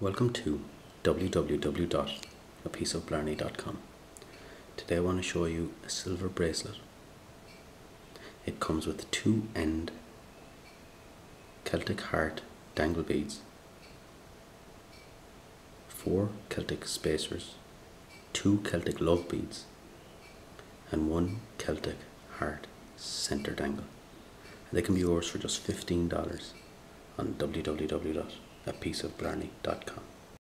Welcome to www.apieceofblarney.com. Today I want to show you a silver bracelet. It comes with two end Celtic heart dangle beads, four Celtic spacers, two Celtic love beads, and one Celtic heart center dangle. And they can be yours for just $15 on www.apieceofblarney.com.